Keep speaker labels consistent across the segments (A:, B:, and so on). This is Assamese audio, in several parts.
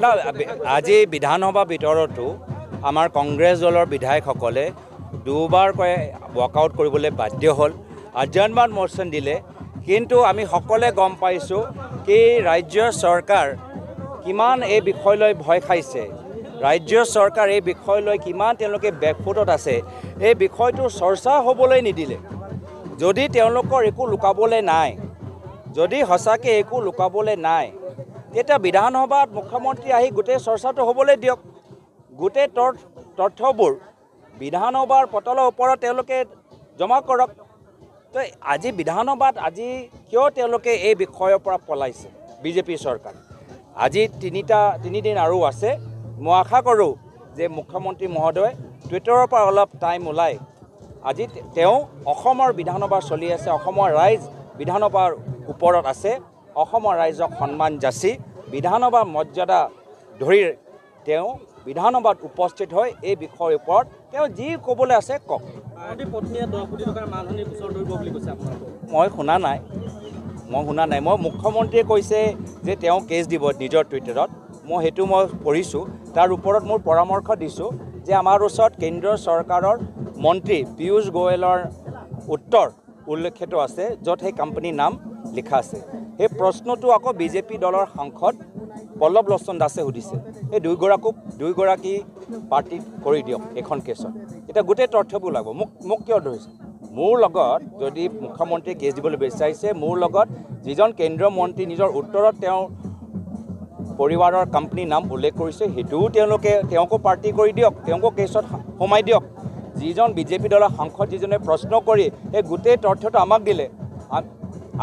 A: না আজি বিধানসভা ভিতৰতো আমাৰ কংগ্ৰেছ দলৰ বিধায়কসকলে দুবাৰকৈ ৱাকআউট কৰিবলৈ বাধ্য হ'ল। আৰ্জনমান মোচন দিলে। কিন্তু আমি সকলোৱে গম পাইছোঁ কি ৰাজ্য চৰকাৰ কিমান এই বিষয়লৈ ভয় খাইছে। ৰাজ্য চৰকাৰ এই বিষয়লৈ কিমান তেওঁলোকে বেকফুটত আছে। এই বিষয়টো চৰ্চা হ'বলৈ নিদিলে। যদি তেওঁলোকৰ একো লুকাবলৈ নাই যদি সঁচাকৈ একো লুকাবলৈ নাই তেতিয়া বিধানসভাত মুখ্যমন্ত্ৰী আহি গোটেই চৰ্চাটো হ'বলৈ দিয়ক। গোটেই তথ্যবোৰ বিধানসভাৰ পটলৰ ওপৰত তেওঁলোকে জমা কৰক। তো আজি বিধানসভাত আজি কিয় তেওঁলোকে এই বিষয়ৰ পৰা পলাইছে বিজেপি চৰকাৰ? আজি তিনিটা তিনিদিন আৰু আছে। মই আশা কৰোঁ যে মুখ্যমন্ত্ৰী মহোদয় টুইটাৰৰ পৰা অলপ টাইম ওলাই। আজি তেওঁ অসমৰ বিধানসভা চলি আছে অসমৰ ৰাইজ বিধানসভাৰ ওপৰত আছে। অসমৰ ৰাইজক সন্মান যাচি বিধানসভা মৰ্যাদা ধৰি তেওঁ বিধানসভাত উপস্থিত হৈ এই বিষয়ৰ ওপৰত তেওঁ যি ক'বলৈ আছে কওক। মই শুনা নাই। মই শুনা নাই। মই মুখ্যমন্ত্ৰীয়ে কৈছে যে তেওঁ কেছ দিব নিজৰ টুইটাৰত। মই সেইটো মই পঢ়িছোঁ। তাৰ ওপৰত মোৰ পৰামৰ্শ দিছোঁ যে আমাৰ ওচৰত কেন্দ্ৰীয় চৰকাৰৰ মন্ত্ৰী পীয়ুষ গোৱেলৰ উত্তৰ উল্লেখিত আছে য'ত সেই কোম্পানীৰ নাম লিখা আছে। সেই প্ৰশ্নটো আকৌ বিজেপি দলৰ সাংসদ পল্লৱ লোচন দাসে সুধিছে। এই দুয়োগৰাকীক দুয়োগৰাকী পাৰ্টি কৰি দিয়ক এইখন কেছত। এতিয়া গোটেই তথ্যবোৰ ওলাব। মোক মোক কিয় ধৰিছে? মোৰ লগত যদি মুখ্যমন্ত্ৰীয়ে কেছ দিবলৈ বিচাৰিছে মোৰ লগত যিজন কেন্দ্ৰীয় মন্ত্ৰী নিজৰ উত্তৰত তেওঁ পৰিবাৰৰ কোম্পানীৰ নাম উল্লেখ কৰিছে সেইটোও তেওঁলোকে তেওঁকো পাৰ্টি কৰি দিয়ক তেওঁকো কেছত সোমাই দিয়ক। যিজন বিজেপি দলৰ সাংসদ যিজনে প্ৰশ্ন কৰি এই গোটেই তথ্যটো আমাক দিলে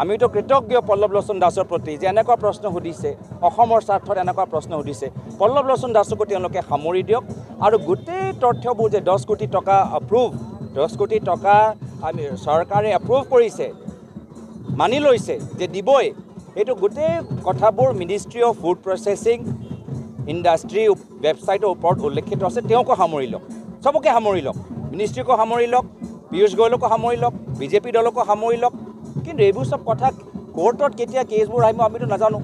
A: আমিতো কৃতজ্ঞ পল্লৱ লোচন দাসৰ প্ৰতি যে এনেকুৱা প্ৰশ্ন সুধিছে অসমৰ স্বাৰ্থত এনেকুৱা প্ৰশ্ন সুধিছে। পল্লৱ লোচন দাসকো তেওঁলোকে সামৰি দিয়ক আৰু গোটেই তথ্যবোৰ যে দহ কোটি টকা এপ্ৰুভ দহ কোটি টকা আমি চৰকাৰে এপ্ৰুভ কৰিছে মানি লৈছে যে দিবই এইটো গোটেই কথাবোৰ ministry of food processing industry ৱেবছাইটৰ ওপৰত উল্লেখিত আছে তেওঁকো সামৰি লওক। চবকে সামৰি লওক। মিনিষ্ট্ৰীকো সামৰি লওক পীয়ুষ গোৱেলকো সামৰি লওক বিজেপি দলকো সামৰি লওক। কিন্তু এইবোৰ চব কথা কোৰ্টত কেতিয়া কেছবোৰ আহিব আমিতো নাজানো।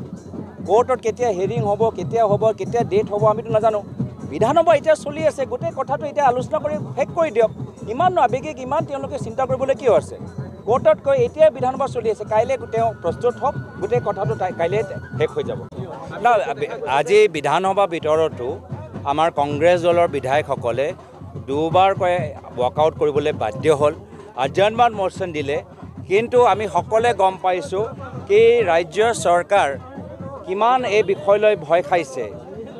A: কোৰ্টত কেতিয়া হেৰিং হ'ব কেতিয়া হ'ব কেতিয়া ডেট হ'ব আমিতো নাজানো। বিধানসভা এতিয়া চলি আছে গোটেই কথাটো এতিয়া আলোচনা কৰি শেষ কৰি দিয়ক। ইমান আৱেগিক ইমান তেওঁলোকে চিন্তা কৰিবলৈ কিয় আছে? কোৰ্টত কৈ এতিয়াই বিধানসভা চলি আছে কাইলৈ তেওঁ প্ৰস্তুত হওক গোটেই কথাটো কাইলৈ শেষ হৈ যাব। না আজি বিধানসভা ভিতৰতো আমাৰ কংগ্ৰেছ দলৰ বিধায়কসকলে দুবাৰকৈ ৱাকআউট কৰিবলৈ বাধ্য হ'ল। আৰ্জনমান মোচন দিলে কিন্তু আমি সকলোৱে গম পাইছোঁ কি ৰাজ্য চৰকাৰ কিমান এই বিষয়লৈ ভয় খাইছে।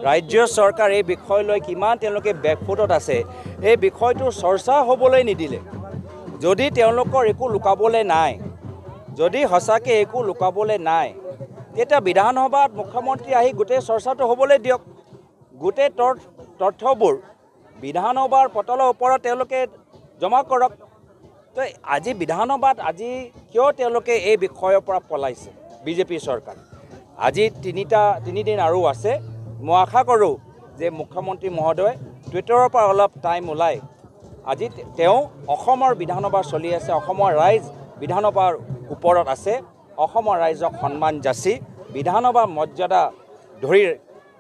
A: ৰাজ্য চৰকাৰ এই বিষয়লৈ কিমান তেওঁলোকে বেকফুটত আছে। এই বিষয়টো চৰ্চা হ'বলৈ নিদিলে। যদি তেওঁলোকৰ একো লুকাবলৈ নাই যদি সঁচাকৈ একো লুকাবলৈ নাই তেতিয়া বিধানসভাত মুখ্যমন্ত্ৰী আহি গোটেই চৰ্চাটো হ'বলৈ দিয়ক। গোটেই তথ্যবোৰ বিধানসভাৰ পটলৰ ওপৰত তেওঁলোকে জমা কৰক। তো আজি বিধানসভাত আজি কিয় তেওঁলোকে এই বিষয়ৰ পৰা পলাইছে বিজেপি চৰকাৰ? আজি তিনিটা তিনিদিন আৰু আছে। মই আশা কৰোঁ যে মুখ্যমন্ত্ৰী মহোদয় টুইটাৰৰ পৰা অলপ টাইম ওলাই। আজি তেওঁ অসমৰ বিধানসভা চলি আছে অসমৰ ৰাইজ বিধানসভাৰ ওপৰত আছে। অসমৰ ৰাইজক সন্মান যাচি বিধানসভা মৰ্যাদা ধৰি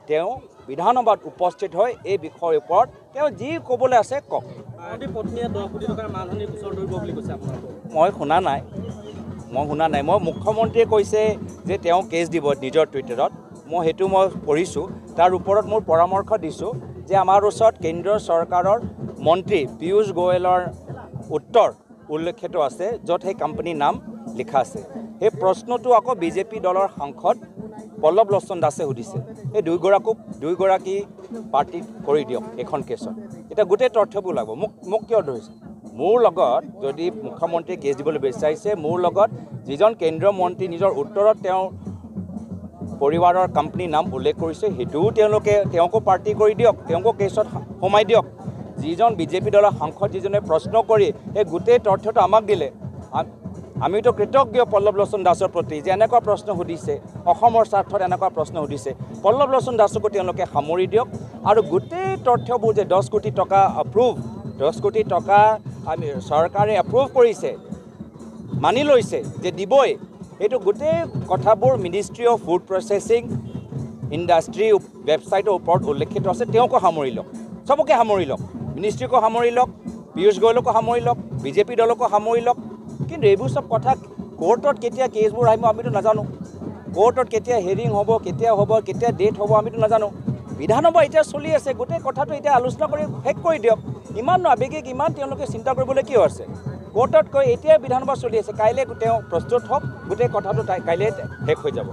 A: তেওঁ বিধানসভাত উপস্থিত হৈ এই বিষয়ৰ ওপৰত তেওঁ যি ক'বলৈ আছে কওক। মই শুনা নাই মই শুনা নাই। মই মুখ্যমন্ত্ৰীয়ে কৈছে যে তেওঁ কেছ দিব নিজৰ টুইটাৰত। মই সেইটো মই পঢ়িছোঁ। তাৰ ওপৰত মোৰ পৰামৰ্শ দিছোঁ যে আমাৰ ওচৰত কেন্দ্ৰীয় চৰকাৰৰ মন্ত্ৰী পীয়ুষ গোৱেলৰ উত্তৰ উল্লেখিত আছে য'ত সেই কোম্পানীৰ নাম লিখা আছে। সেই প্ৰশ্নটো আকৌ বিজেপি দলৰ সাংসদ পল্লৱ লোচন দাসে সুধিছে এই দুয়োগৰাকীক দুয়োগৰাকী পাৰ্টি কৰি দিয়ক এইখন কেছত। এতিয়া গোটেই তথ্যবোৰ ওলাব মোক মোক কিয় ধৰিছে? মোৰ লগত যদি মুখ্যমন্ত্ৰীয়ে কেছ দিবলৈ বিচাৰিছে মোৰ লগত যিজন কেন্দ্ৰীয় মন্ত্ৰী নিজৰ উত্তৰত তেওঁ পৰিবাৰৰ কোম্পানীৰ নাম উল্লেখ কৰিছে সেইটোও তেওঁলোকে তেওঁকো পাৰ্টি কৰি দিয়ক তেওঁকো কেছত সোমাই দিয়ক। যিজন বিজেপি দলৰ সাংসদ যিজনে প্ৰশ্ন কৰি এই গোটেই তথ্যটো আমাক দিলে। আমিতো কৃতজ্ঞ পল্লৱ লোচন দাসৰ প্ৰতি যে এনেকুৱা প্ৰশ্ন সুধিছে অসমৰ স্বাৰ্থত এনেকুৱা প্ৰশ্ন সুধিছে। পল্লৱ লোচন দাসকো তেওঁলোকে সামৰি দিয়ক আৰু গোটেই তথ্যবোৰ যে দহ কোটি টকা এপ্ৰুভ দহ কোটি টকা আমি চৰকাৰে এপ্ৰুভ কৰিছে মানি লৈছে যে দিবই এইটো গোটেই কথাবোৰ ministry of food processing industry ৱেবছাইটৰ ওপৰত উল্লেখিত আছে তেওঁকো সামৰি লওক। চবকে সামৰি লওক। মিনিষ্ট্ৰীকো সামৰি লওক পীয়ুষ গোৱেলকো সামৰি লওক বিজেপি দলকো সামৰি লওক কিন্তু এইবোৰ চব কথা কোৰ্টত কেতিয়া কেছবোৰ আহিব আমিতো নাজানো। কোৰ্টত কেতিয়া হেৰিং হ'ব কেতিয়া হ'ব কেতিয়া ডেট হ'ব আমিতো নাজানো। বিধানসভা এতিয়া চলি আছে গোটেই কথাটো এতিয়া আলোচনা কৰি শেষ কৰি দিয়ক। ইমান আৱেগিক ইমান তেওঁলোকে চিন্তা কৰিবলৈ কিয় আছে? কোৰ্টত কৈ এতিয়া বিধানসভা চলি আছে কাইলৈ তেওঁ প্ৰস্তুত হওক গোটেই কথাটো কাইলৈ শেষ হৈ যাব।